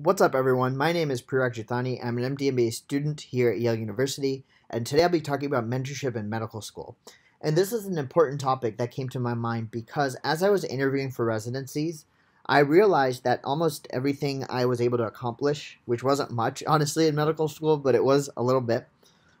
What's up, everyone? My name is Prerak Juthani. I'm an MD MBA student here at Yale University, and today I'll be talking about mentorship in medical school. And this is an important topic that came to my mind because as I was interviewing for residencies, I realized that almost everything I was able to accomplish, which wasn't much, honestly, in medical school, but it was a little bit,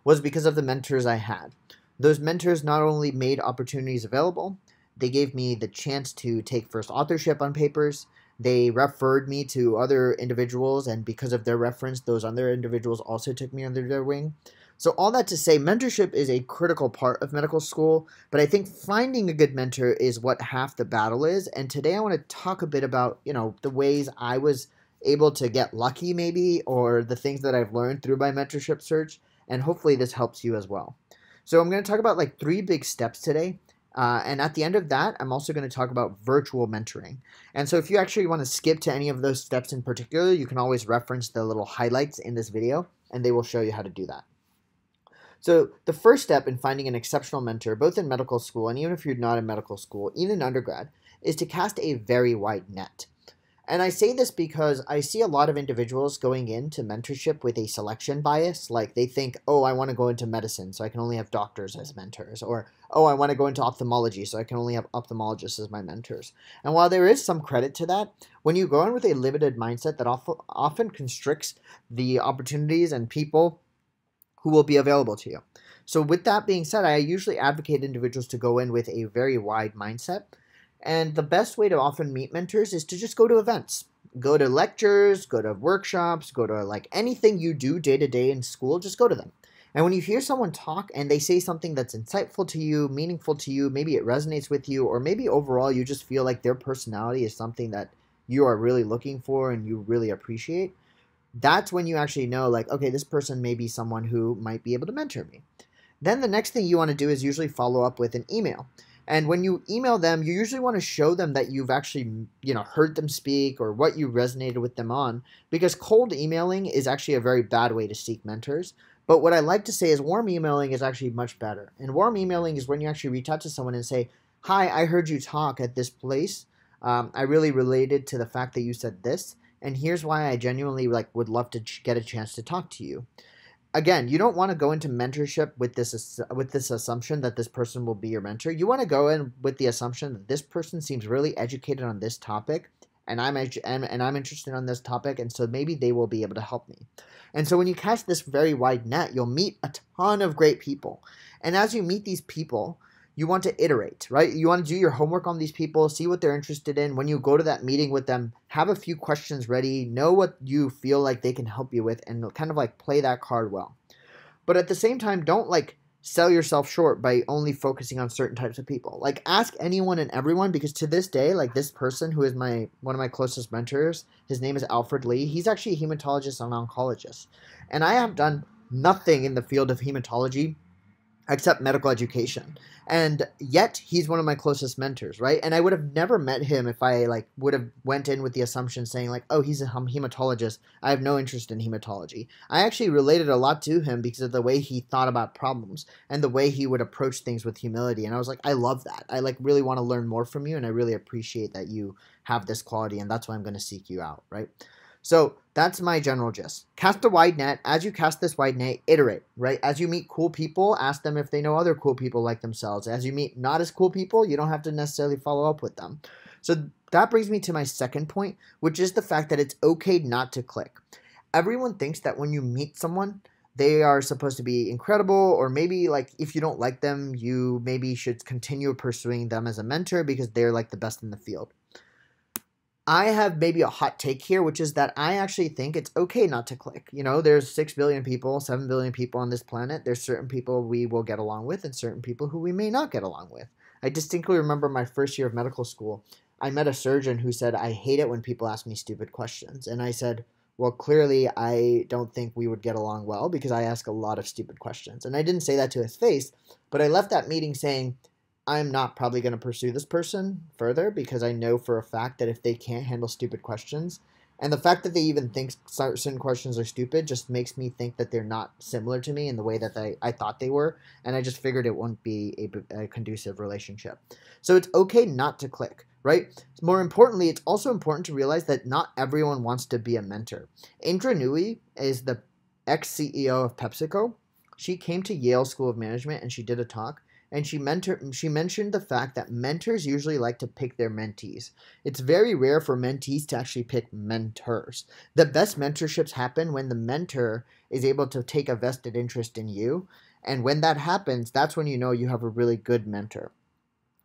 was because of the mentors I had. Those mentors not only made opportunities available, they gave me the chance to take first authorship on papers, they referred me to other individuals, and because of their reference, those other individuals also took me under their wing. So, all that to say, mentorship is a critical part of medical school, but I think finding a good mentor is what half the battle is. And today I want to talk a bit about, you know, the ways I was able to get lucky, maybe, or the things that I've learned through my mentorship search. And hopefully, this helps you as well. So, I'm going to talk about like three big steps today uh, and at the end of that, I'm also going to talk about virtual mentoring. And so if you actually want to skip to any of those steps in particular, you can always reference the little highlights in this video, and they will show you how to do that. So the first step in finding an exceptional mentor, both in medical school and even if you're not in medical school, even in undergrad, is to cast a very wide net. And I say this because I see a lot of individuals going into mentorship with a selection bias. Like they think, oh, I want to go into medicine, so I can only have doctors as mentors. Or, oh, I want to go into ophthalmology, so I can only have ophthalmologists as my mentors. And while there is some credit to that, when you go in with a limited mindset that often constricts the opportunities and people who will be available to you. So, with that being said, I usually advocate individuals to go in with a very wide mindset and the best way to often meet mentors is to just go to events. Go to lectures, go to workshops, go to like anything you do day to day in school, just go to them. And when you hear someone talk and they say something that's insightful to you, meaningful to you, maybe it resonates with you, or maybe overall you just feel like their personality is something that you are really looking for and you really appreciate, that's when you actually know, like, okay, this person may be someone who might be able to mentor me. Then the next thing you want to do is usually follow up with an email. And when you email them, you usually want to show them that you've actually, you know, heard them speak or what you resonated with them on because cold emailing is actually a very bad way to seek mentors. But what I like to say is warm emailing is actually much better. And warm emailing is when you actually reach out to someone and say, "Hi, I heard you talk at this place. Um, I really related to the fact that you said this, and here's why I genuinely like would love to ch- get a chance to talk to you." Again, you don't want to go into mentorship with this with this assumption that this person will be your mentor. You want to go in with the assumption that this person seems really educated on this topic, and I'm and, and I'm interested on this topic, and so maybe they will be able to help me. And so when you cast this very wide net, you'll meet a ton of great people, and as you meet these people, you want to iterate, right? You want to do your homework on these people, see what they're interested in. When you go to that meeting with them, have a few questions ready, know what you feel like they can help you with, and kind of like play that card well. But at the same time, don't like sell yourself short by only focusing on certain types of people. Like ask anyone and everyone because to this day, like this person who is my one of my closest mentors, his name is Alfred Lee. He's actually a hematologist and oncologist. And I have done nothing in the field of hematology except medical education. And yet he's one of my closest mentors right? And i would have never met him if i like would have went in with the assumption saying like oh he's a hematologist. I have no interest in hematology. I actually related a lot to him because of the way he thought about problems and the way he would approach things with humility. And i was like i love that. I like really want to learn more from you and i really appreciate that you have this quality and that's why i'm going to seek you out right so that's my general gist. Cast a wide net. As you cast this wide net, iterate, right? As you meet cool people, ask them if they know other cool people like themselves. As you meet not as cool people, you don't have to necessarily follow up with them. So that brings me to my second point, which is the fact that it's okay not to click. Everyone thinks that when you meet someone, they are supposed to be incredible, or maybe like if you don't like them, you maybe should continue pursuing them as a mentor because they're like the best in the field. I have maybe a hot take here, which is that I actually think it's okay not to click. You know, there's 6 billion people, 7 billion people on this planet. There's certain people we will get along with and certain people who we may not get along with. I distinctly remember my first year of medical school. I met a surgeon who said, I hate it when people ask me stupid questions. And I said, Well, clearly, I don't think we would get along well because I ask a lot of stupid questions. And I didn't say that to his face, but I left that meeting saying, I'm not probably going to pursue this person further because I know for a fact that if they can't handle stupid questions, and the fact that they even think certain questions are stupid just makes me think that they're not similar to me in the way that they, I thought they were, and I just figured it wouldn't be a, a conducive relationship. So it's okay not to click. right? More importantly, it's also important to realize that not everyone wants to be a mentor. Indra Nooyi is the ex CEO of PepsiCo. She came to Yale School of Management and she did a talk and she mentor she mentioned the fact that mentors usually like to pick their mentees. It's very rare for mentees to actually pick mentors. The best mentorships happen when the mentor is able to take a vested interest in you, and when that happens, that's when you know you have a really good mentor.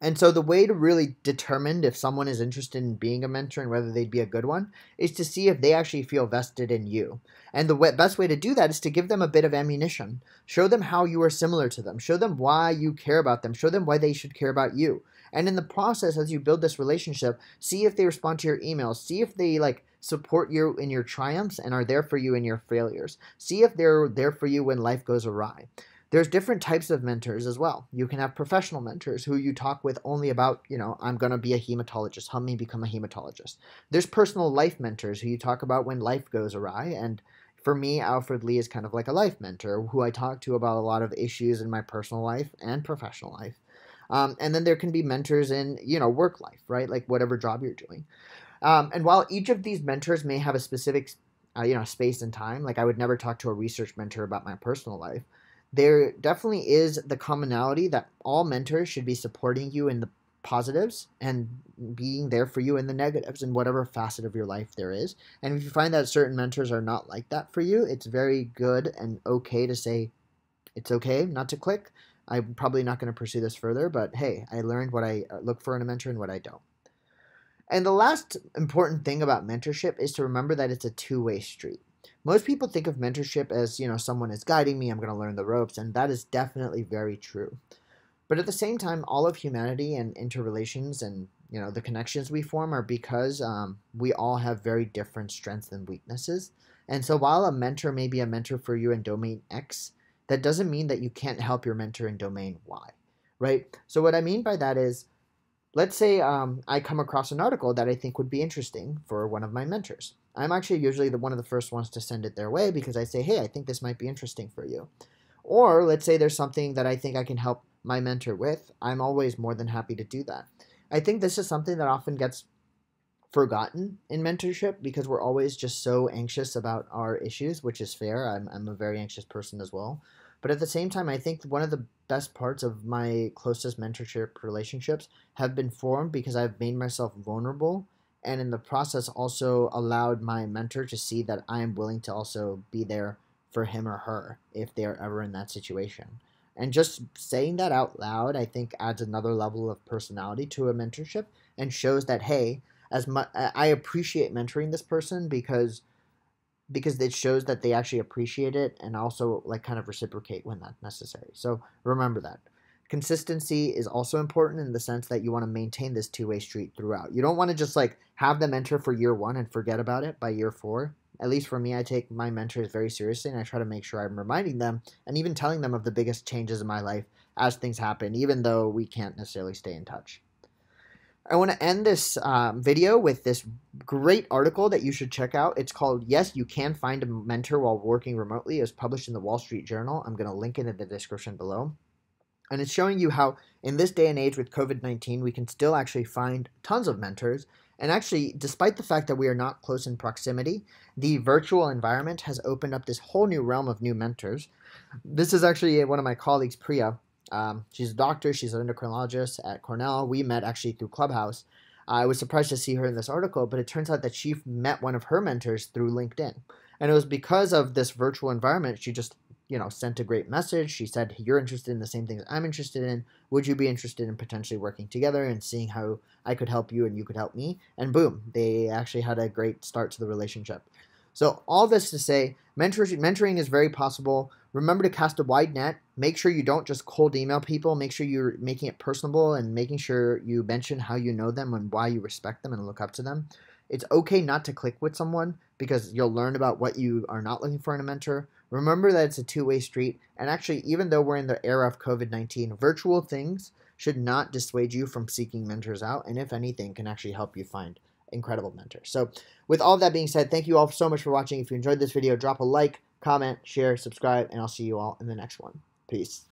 And so the way to really determine if someone is interested in being a mentor and whether they'd be a good one is to see if they actually feel vested in you. And the best way to do that is to give them a bit of ammunition. Show them how you are similar to them. Show them why you care about them. Show them why they should care about you. And in the process, as you build this relationship, see if they respond to your emails. See if they like support you in your triumphs and are there for you in your failures. See if they're there for you when life goes awry. There's different types of mentors as well. You can have professional mentors who you talk with only about, you know, I'm going to be a hematologist. Help me become a hematologist. There's personal life mentors who you talk about when life goes awry. And for me, Alfred Lee is kind of like a life mentor who I talk to about a lot of issues in my personal life and professional life. Um, and then there can be mentors in, you know, work life, right? Like whatever job you're doing. Um, and while each of these mentors may have a specific, uh, you know, space and time, like I would never talk to a research mentor about my personal life there definitely is the commonality that all mentors should be supporting you in the positives and being there for you in the negatives in whatever facet of your life there is. And if you find that certain mentors are not like that for you, it's very good and okay to say, it's okay not to click. I'm probably not going to pursue this further, but hey, I learned what I uh, look for in a mentor and what I don't. And the last important thing about mentorship is to remember that it's a two way street. Most people think of mentorship as, you know, someone is guiding me, I'm going to learn the ropes, and that is definitely very true. But at the same time, all of humanity and interrelations and, you know, the connections we form are because um, we all have very different strengths and weaknesses. And so while a mentor may be a mentor for you in domain X, that doesn't mean that you can't help your mentor in domain Y, right? So what I mean by that is, let's say um, I come across an article that I think would be interesting for one of my mentors. I'm actually usually the one of the first ones to send it their way because I say, hey, I think this might be interesting for you. Or let's say there's something that I think I can help my mentor with. I'm always more than happy to do that. I think this is something that often gets forgotten in mentorship because we're always just so anxious about our issues, which is fair. I'm, I'm a very anxious person as well. But at the same time, I think one of the best parts of my closest mentorship relationships have been formed because I've made myself vulnerable and in the process also allowed my mentor to see that I am willing to also be there for him or her if they're ever in that situation. And just saying that out loud, I think adds another level of personality to a mentorship and shows that hey, as much I appreciate mentoring this person because because it shows that they actually appreciate it and also like kind of reciprocate when that's necessary. So remember that. Consistency is also important in the sense that you want to maintain this two way street throughout. You don't want to just like have them enter for year one and forget about it by year four. At least for me, I take my mentors very seriously and I try to make sure I'm reminding them and even telling them of the biggest changes in my life as things happen, even though we can't necessarily stay in touch. I want to end this um, video with this great article that you should check out. It's called Yes, You Can Find a Mentor While Working Remotely. It's published in the Wall Street Journal. I'm going to link it in the description below. And it's showing you how, in this day and age with COVID 19, we can still actually find tons of mentors. And actually, despite the fact that we are not close in proximity, the virtual environment has opened up this whole new realm of new mentors. This is actually one of my colleagues, Priya. Um, she's a doctor, she's an endocrinologist at Cornell. We met actually through Clubhouse. I was surprised to see her in this article, but it turns out that she met one of her mentors through LinkedIn. And it was because of this virtual environment, she just you know, sent a great message. She said, You're interested in the same things I'm interested in. Would you be interested in potentially working together and seeing how I could help you and you could help me? And boom, they actually had a great start to the relationship. So, all this to say, mentor- mentoring is very possible. Remember to cast a wide net. Make sure you don't just cold email people. Make sure you're making it personable and making sure you mention how you know them and why you respect them and look up to them. It's okay not to click with someone because you'll learn about what you are not looking for in a mentor. Remember that it's a two way street, and actually, even though we're in the era of COVID 19, virtual things should not dissuade you from seeking mentors out, and if anything, can actually help you find incredible mentors. So, with all that being said, thank you all so much for watching. If you enjoyed this video, drop a like, comment, share, subscribe, and I'll see you all in the next one. Peace.